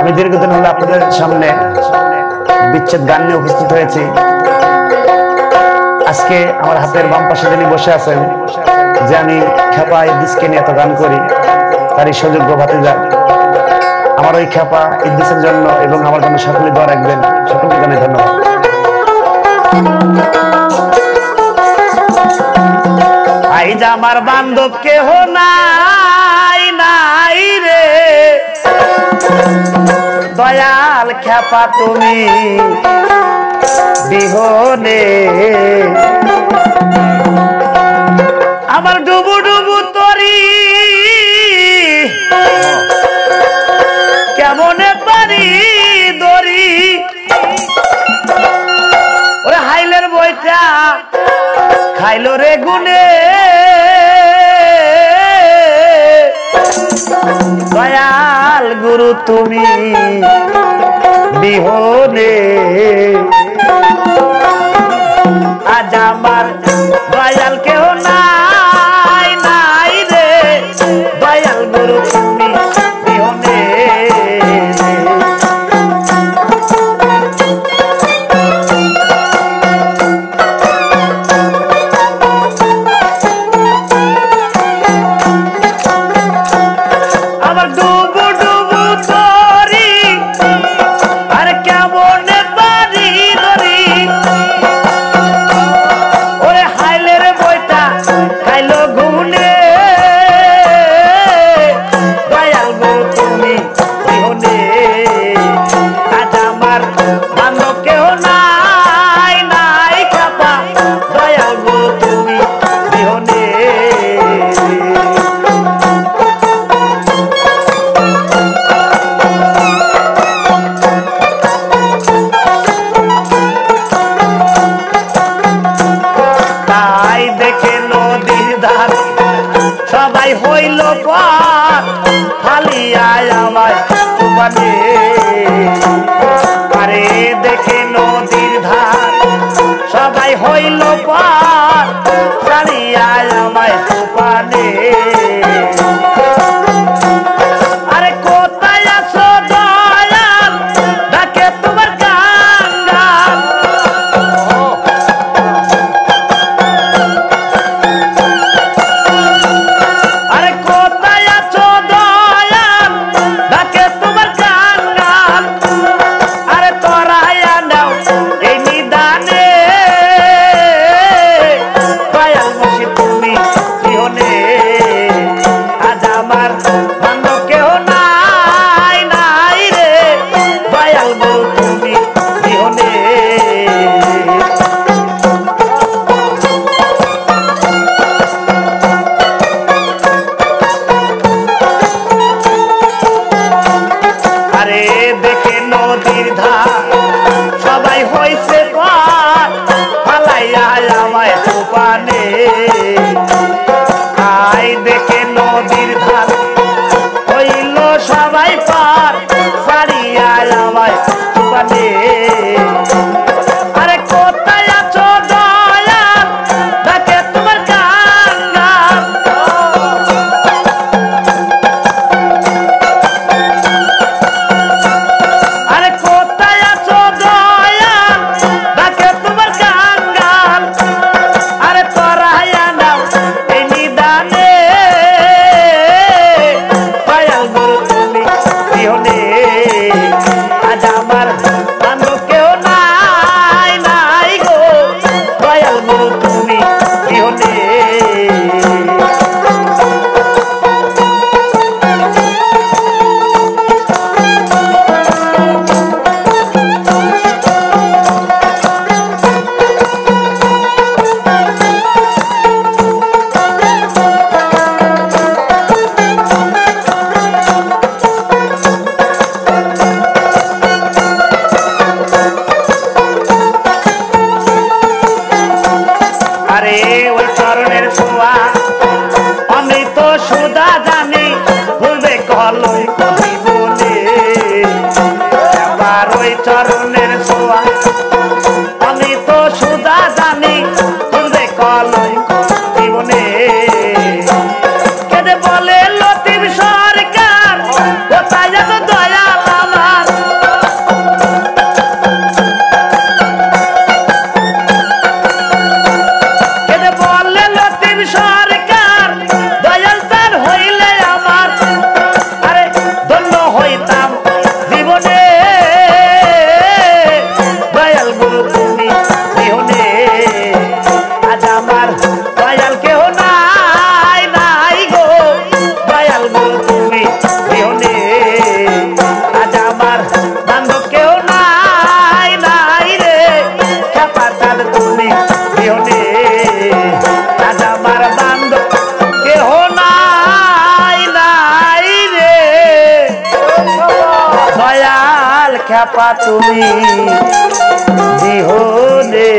আমি দীর্ঘদিন হলো আপনাদের সামনে বিচ্ছেদ গান নিয়ে উপস্থিত হয়েছি। আজকে আমার হাতের বাম পাশে যিনি বসে আছেন, যে আমি খেপা ইদ্দিসকে নিয়ে এত গান করি, তারই সুযোগ্য ভাতিজা। আমার ওই খেপা ইদ্দিসের জন্য এবং আমার জন্য সকলে দোয়া রাখবেন। সকলকে জানাই ধন্যবাদ। আমার বান্ধব কেহ নাই নাই রে। দয়াল খেপা তুমি বিহনে। আমার ডুবু ডুবু তরি কেমনে পারি দরি। ওরে হাইলের বইটা খাইলো রে গুনে। দয়াল গুরু তুমি বিহনে। আজ আমার দয়াল ধার সবাই হইল পার ফালিয়ায় আমায় চুপানে আরে দেখে নদীর ধার, সবাই হইল পার ফালিয়ায় আমায় সবাই পার রে ওই চরণের ছোঁয়া অমৃত সুদা জানি ভুলবে কলই কবি বলে এবার ওই চরণ খ্যাপা তুমি জীবনে